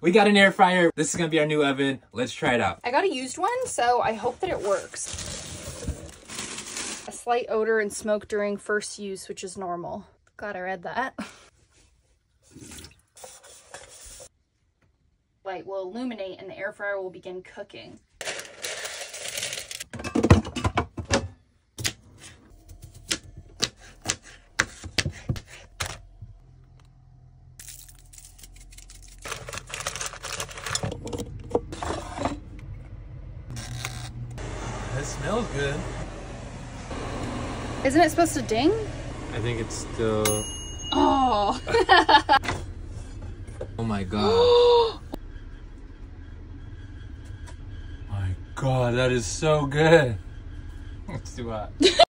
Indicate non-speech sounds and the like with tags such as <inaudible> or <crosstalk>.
we got an air fryer. This is gonna be our new oven. Let's try it out. I got a used one, so I hope that it works. A slight odor and smoke during first use, which is normal. Glad I read that. Light will illuminate and the air fryer will begin cooking. It smells good. Isn't it supposed to ding? I think it's still. Oh. Oh my god. <gasps> my god, that is so good. It's too hot. <laughs>